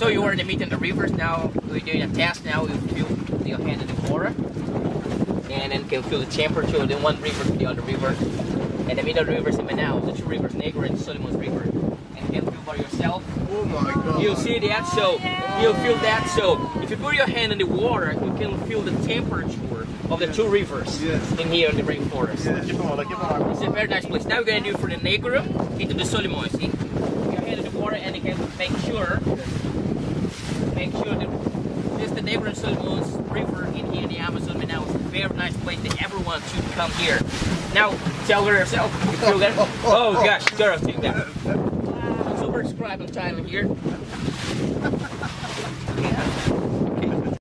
So you were in the meeting of the rivers now. We're doing a test now. We feel your hand in the water, and then can feel the temperature of the one river to the other river. And the middle rivers in Manaus, the two rivers, Negro and Solimões River, and can feel by yourself. Oh my God. You see that? So you feel that. So if you put your hand in the water, you can feel the temperature of the two rivers Yes. in here in the rainforest. Yes. Keep on, keep on. It's a very nice place. Now we're gonna do for the Negro into the Solimões. See? Your hand in the water and you can make sure, make sure that the Negro River in here the Amazon. And now it's a very nice place that everyone should come here. Now tell her yourself. You feel that? Oh gosh, girl, take that. Super subscribe on time here.